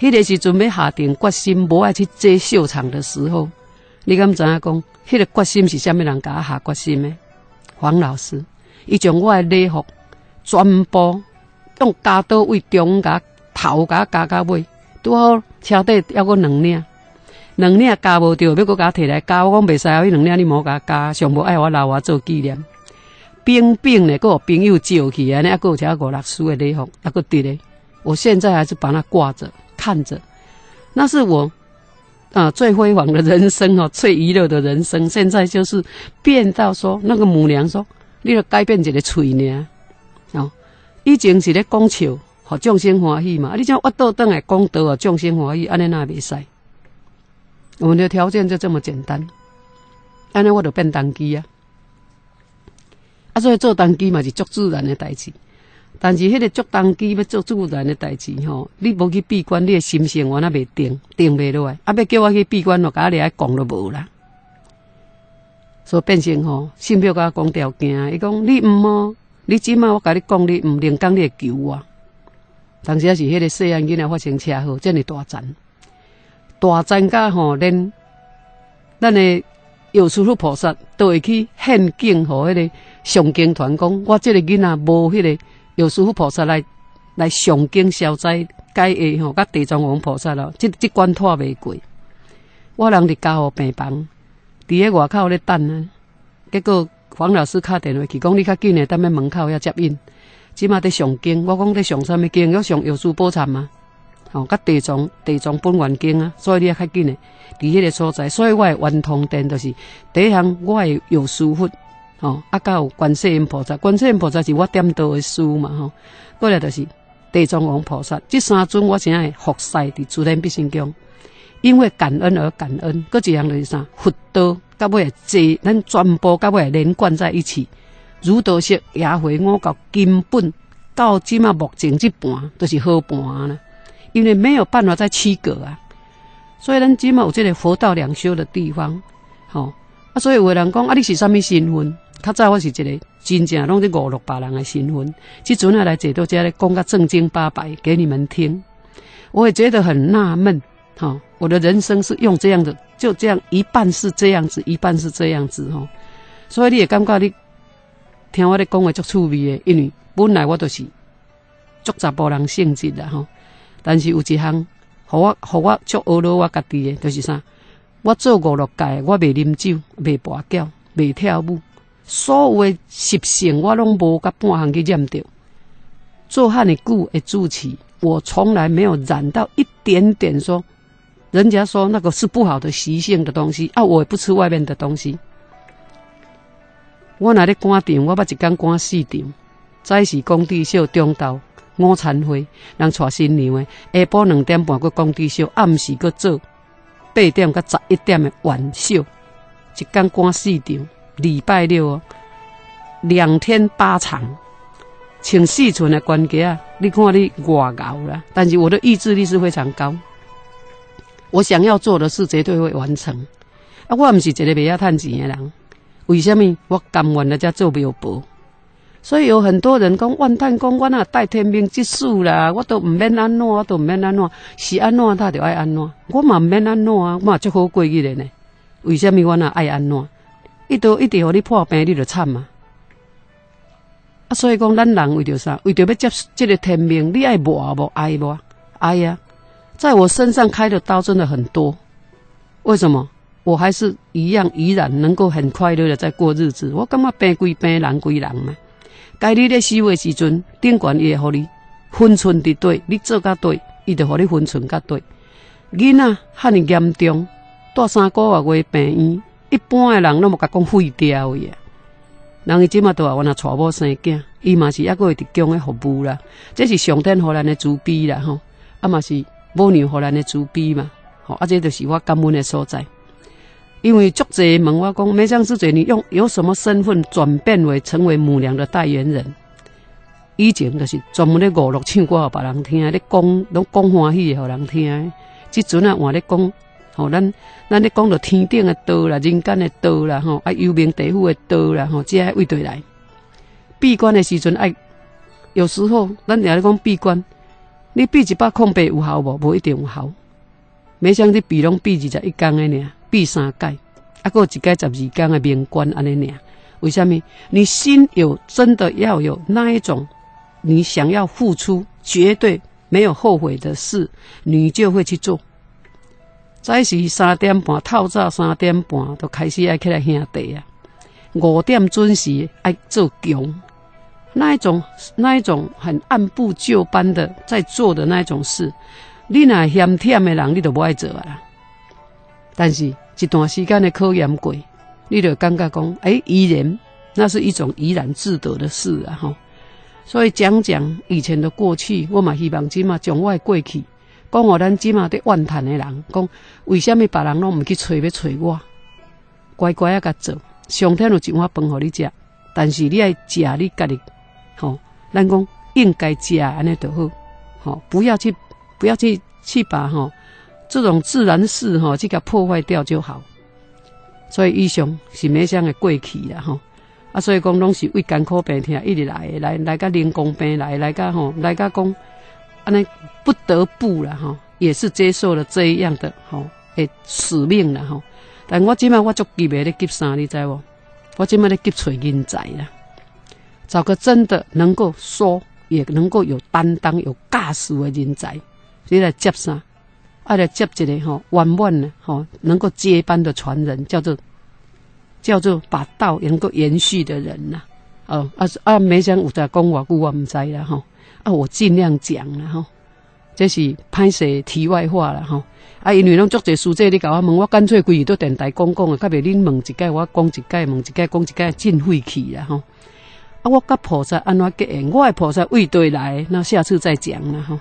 迄个时阵要下定决心，无爱去接秀场的时候，你敢知影讲？迄个决心是虾米人甲下决心的？黄老师。伊将我的礼服全部用加刀为中甲头甲加到尾，拄好车底还阁两领，两领加无着，要搁甲摕来加。我讲袂使啊，迄两领你莫甲加，上无爱我留我做纪念。冰冰的，阁有朋友借去安尼，还阁有只五六束的礼服，还阁伫咧。我现在还是把它挂着看着，那是我啊最辉煌的人生哦，最娱乐的人生。现在就是变到说，那个母娘说。你著改变一个喙尔，哦，以前是咧讲笑，互众生欢喜嘛。啊，你像我倒转来讲道啊，众生欢喜，安尼那未使。我们的条件就这么简单，安尼我就变当机啊。啊，所以做当机嘛是足自然的代志。但是迄个做当机要做自然的代志吼，你无去闭关，你的心性我那袂定，定袂落来。啊，要叫我去闭关，我甲你来讲都无啦。所以变成吼，信表甲讲条件，伊讲你毋好，你即马我甲你讲，你毋能讲你会求我。当时也是迄个细汉囡仔发生车祸，真诶大战，大战甲吼连咱诶药师佛菩萨都会去献敬，互迄个上经团讲，我即个囡仔无迄个药师佛菩萨来来上经消灾解厄吼，甲地藏王菩萨咯，即即关拖袂过，我人伫家护病房。伫咧外口咧等啊，结果黄老师敲电话去讲，你较紧诶，踮咧门口遐接应。即马伫上经，我讲伫上啥物经？要上药师宝忏嘛？吼，甲地藏地藏本愿经啊，所以你较紧诶，伫迄个所在，所以我诶圆通殿就是第一项，我诶有师傅，吼，啊，甲有观世音菩萨，观世音菩萨是我点到诶师嘛，吼，过来就是地藏王菩萨，即三尊我现在服侍伫自然必胜宫。因为感恩而感恩，搁一样就是啥？佛道甲尾诶坐，咱全部甲尾连贯在一起。如道说也会我到根本到即嘛目前这半都是好半啦，因为没有办法再区隔啊。所以咱即嘛有这个佛道两修的地方，吼啊，所以有人讲啊，你是什么身份？较早我是一个真正拢是五六百人的身份，即阵啊来坐到这里讲个正经八百给你们听，我也觉得很纳闷。好，我的人生是用这样的，就这样一半是这样子，一半是这样子吼。所以你也感觉你听我咧讲话足趣味的，因为本来我都是足查甫人性质的吼。但是有一项，互我互我足学了我家己的，就是啥？我做五六届，我未啉酒，未跋筊，未跳舞，所有的习性我拢无甲半项去染着。做汉的久的主持，我从来没有染到一点点说。人家说那个是不好的习性的东西啊，我不吃外面的东西。我那咧赶场，我捌一工赶四场。早是工地小中昼午餐会，人娶新娘的；下晡两点半个工地秀，暗时个做八点到十一点的晚秀。一天赶四场，礼拜六哦，两天八场，请四寸的关节啊！你看你外熬啦，但是我的意志力是非常高。我想要做的事绝对会完成。啊，我毋是一个袂晓趁钱的人，为什么我甘愿了才做庙婆？所以有很多人讲万叹讲，我那带天命之术啦，我都唔免安怎，我都唔免安怎，是安怎他就爱安怎，我嘛唔免安怎啊，我嘛足好过日的呢。为什么我那爱安怎？一都一直互你破病，你就惨嘛。啊，所以讲咱人为着啥？为着要接这个天命，你爱无无爱无爱呀？在我身上开的刀真的很多，为什么？我还是一样依然能够很快乐的在过日子。我感觉病归病，人归人嘛。该你咧死的时阵，顶管也互你分寸伫对，你做甲对，伊就互你分寸甲对。囡仔汉严重，带三个月病院，一般的人拢无甲讲废掉呀。人伊即马都话我若娶某生囝，伊嘛是抑个会伫宫诶服务啦。这是上天互咱诶慈悲啦吼，啊嘛是母娘互咱诶慈悲嘛。吼，啊这就是我感恩诶所在。因为足济问我讲，梅香师姐，你用有什么身份转变为成为母娘的代言人？以前就是专门咧五六唱歌互别人听，咧讲拢讲欢喜互人听。即阵啊，换咧讲，吼，咱咱咧讲到天顶的道啦，人间的道啦，吼，啊，幽冥地府的道啦，吼，即个位对来。闭关的时阵，爱有时候咱也咧讲闭关，你闭一百空白有效无？无一定有效。梅香你闭拢闭二十一工的尔。闭三盖，啊，过一盖十二天的命关安尼呢？为什么？你心有真的要有那一种，你想要付出，绝对没有后悔的事，你就会去做。早时三点半，透早三点半就开始爱起来兄弟啊，五点准时爱做工，那一种那一种很按部就班的在做的那一种事，你那嫌忝的人，你都不爱做啊。但是一段时间的考验过，你就感觉讲，哎，依然那是一种怡然自得的事啊！吼，所以讲讲以前的过去，我嘛希望即嘛将我的过去，讲我咱即嘛在怨叹的人，讲为什么别人拢毋去找要找我，乖乖啊甲做，上天有一碗饭互你食，但是你爱食你家己，吼，咱讲应该食安尼就好，吼，不要去不要去去把吼。这种自然事哈，去给破坏掉就好。所以以上是咩样的过去啦吼，啊，所以讲拢是为艰苦病痛一直来，来来个人工病来，来个吼，来个讲，安尼不得不了哈，也是接受了这样的吼诶使命了哈。但我今麦我足急备咧急啥，你知无？我今麦咧急找人才啦，找个真的能够说，也能够有担当、有架势的人才，你来接啥？爱来接一个吼，完满的吼，能够接班的传人，叫做叫做把道能够延续的人呐。哦，啊啊，没想有在讲话久，我唔知啦吼。啊，我尽量讲啦吼。这是拍摄题外话啦吼。啊，因为拢足济书姐你甲我问，我干脆规日都电台讲讲啊，较袂恁问一届，我讲一届，问一届，讲一届，真晦气啦吼。啊，我甲菩萨安怎结缘？我的菩萨为对来，那下次再讲啦吼。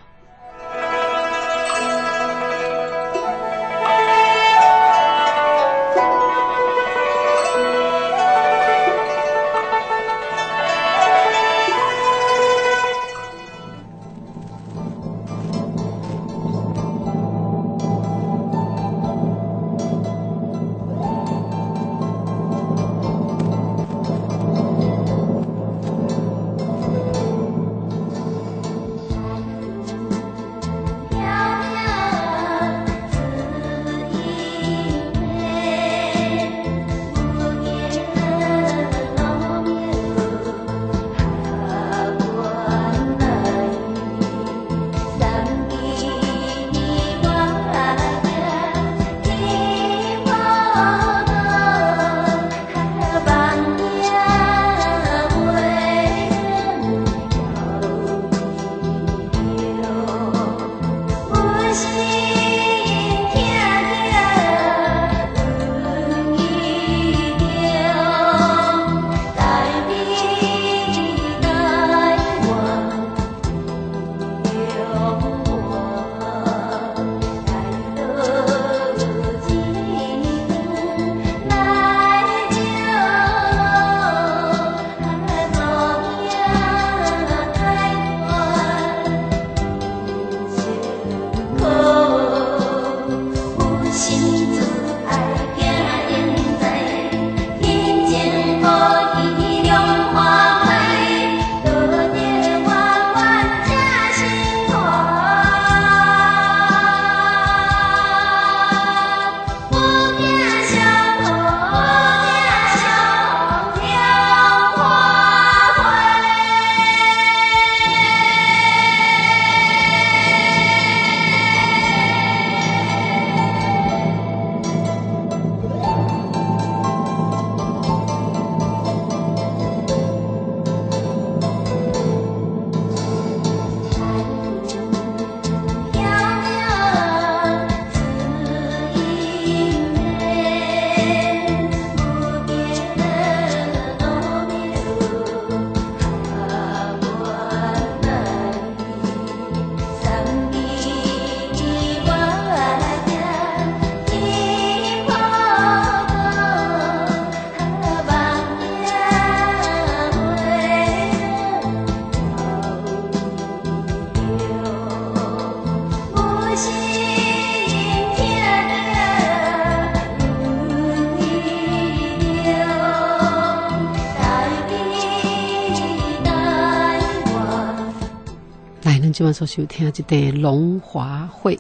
今晚所收听这个龙华会，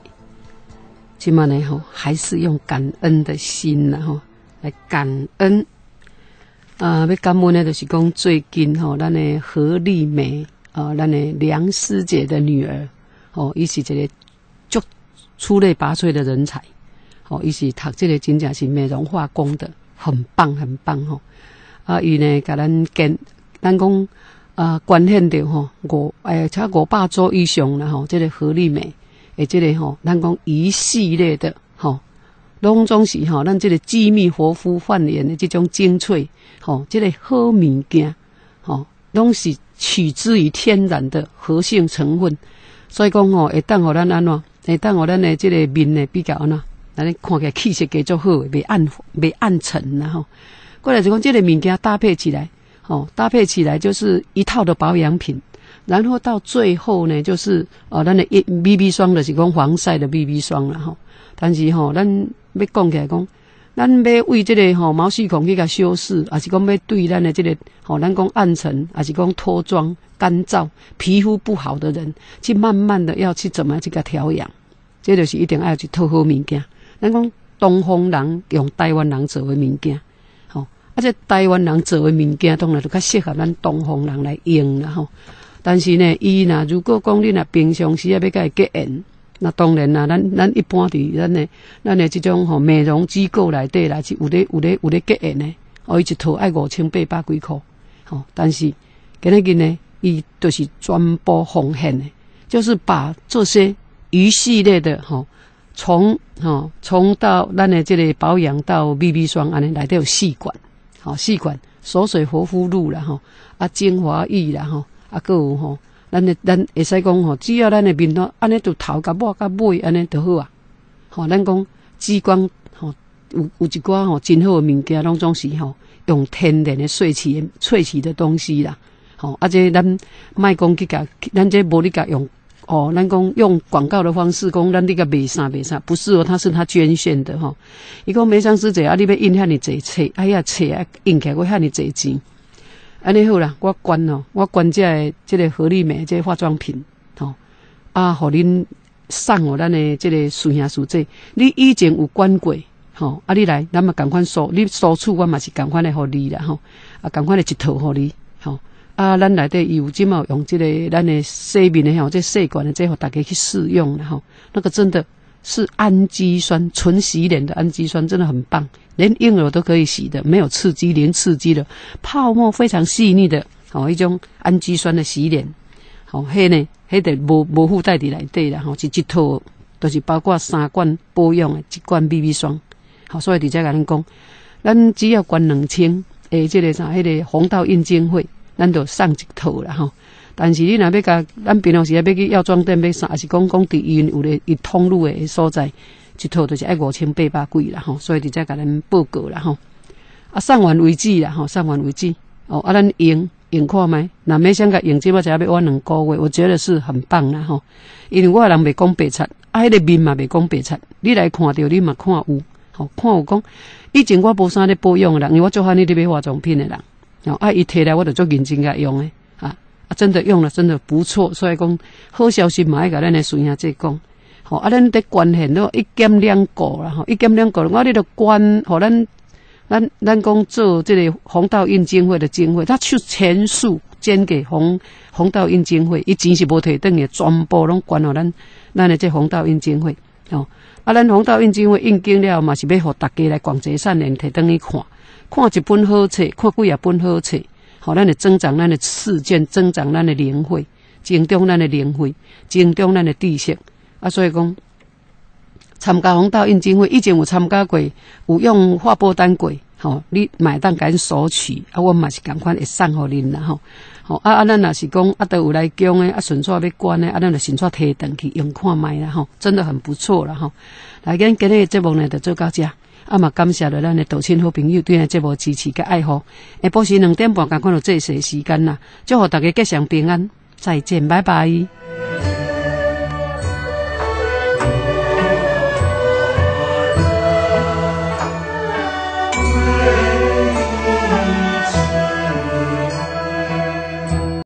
今晚呢吼，还是用感恩的心然后来感恩。啊，要感恩呢，就是讲最近吼，咱的何丽梅，啊，咱的梁师姐的女儿，哦，伊是一个足出类拔萃的人才，哦，伊是读这个真正是美容化工的，很棒很棒吼。啊，伊呢，甲咱跟咱讲啊，捐献着吼五诶，差五百组以上啦吼，这个何丽美，诶，这个吼，咱讲一系列的吼，拢总是吼，咱这个机密活肤焕颜的这种精粹。吼，这个好物件，吼，拢是取之于天然的活性成分，所以讲吼，会当互咱安怎，会当互咱的这个面呢比较安怎，咱看起来气色加足好，袂暗袂暗沉然后，过来就讲这个物件搭配起来，哦，搭配起来就是一套的保养品，然后到最后呢，就是哦，咱的 B B 霜的是讲防晒的 B B 霜了吼，但是吼，咱要讲起来讲。咱要为这个吼毛细孔去甲修饰，还是讲要对咱的这个吼，咱讲暗沉，还是讲脱妆、干燥、皮肤不好的人，去慢慢的要去怎么去甲调养，这就是一定要去套好物件。咱讲东方人用台湾人做的物件，吼，而且台湾人做的物件当然就较适合咱东方人来用啦吼。但是呢，伊若如果讲你若平常时啊要甲伊结缘。那当然啦，咱咱一般伫咱的咱的这种吼美容机构内底来，是有咧有咧有咧结缘呢，哦，伊一套爱五千八百几箍，吼，但是今日呢，伊都是全部奉献的，就是把这些一系列的吼，从吼从到咱的这个保养到 BB 霜安尼内底有四管，吼四管锁水活肤露啦吼，啊精华液啦吼，啊个有吼。咱诶，咱会使讲吼，只要咱诶面头安尼，就头甲尾甲尾安尼就好啊。吼，咱讲激光吼，有有一寡吼真好诶物件，拢总是吼用天然诶萃取萃取的东西啦。吼，而且咱卖讲去甲，咱这无你甲用哦，咱讲用广告的方式讲，咱你甲卖啥卖啥，不是哦，他是他捐献的吼。伊讲梅香师姐啊，你要印遐尼济册，哎呀册啊印起来我遐尼济钱。安尼好啦，我捐哦，我捐这个这个合丽美这化妆品，吼。啊，互恁送我咱的这个师兄师姐，你以前有捐过，吼。啊，你来，咱嘛共款收，你收出我嘛是共款来互你啦，吼。啊，共款的一套互你，吼。啊，咱内底有即嘛用这个咱的洗面的吼，这细管的这互大家去试用啦，吼。那个真的。是氨基酸纯洗脸的氨基酸，真的很棒，连婴儿都可以洗的，没有刺激，零刺激的，泡沫非常细腻的，哦，一种氨基酸的洗脸，好，迄呢，迄得无无附带伫内底啦，吼，是一套，都是包括三罐保养的，一罐 BB 霜，好，所以伫遮甲恁讲，咱只要关两千，诶，即个啥，迄个红道印晶会，咱就送一套啦，吼。但是你若要甲咱平常时要去药妆店买啥，还是讲讲伫医院有咧，伊通路诶所在，一套就是爱五千八百几啦吼，所以伫遮甲咱报告啦吼。啊，送完为止啦吼，送完为止。哦，啊，咱用用看觅，若要想甲用，即摆才要玩两个月，我觉得是很棒啦吼。因为我人袂讲白贼，啊，迄个面嘛袂讲白贼，你来看着你嘛看有，吼，看有讲。以前我无啥咧保养诶人，因为我做汉你咧买化妆品诶人，哦，啊，伊摕来我就做认真甲用诶。啊，啊真的用了，真的不错。所以讲，好消息嘛，爱甲咱诶孙兄姐讲。吼，啊，咱伫关系咯，一减两个啦，吼，一减两个，我咧着关，吼，咱咱咱讲做这个红道印经会的经会，他去全数捐给红红道印经会，伊钱是无摕等于全部拢捐互咱咱诶这红道印经会。吼，啊，咱红道印经会印经了嘛，是要互大家来逛这善人摕等于看，看一本好册，看几啊本好册。好，咱的增长，咱的事件增长，咱的灵慧，增长咱的灵慧，增长咱的知识。啊，所以讲，参加红道印经会，以前有参加过，有用化波单过。吼，你买单赶紧索取，啊，我嘛是赶快会送互恁啦，吼。吼，啊啊，咱若是讲，啊，都有来供诶，啊，顺续要关诶，啊，咱就顺续摕登去用看卖啦，吼，真的很不错啦，吼。来，今今日节目呢，就做到这。啊嘛，感谢了咱的道亲好朋友对咱节目支持甲爱护。下晡时两点半，赶快到这些时间啦，祝福大家吉祥平安，再见，拜拜。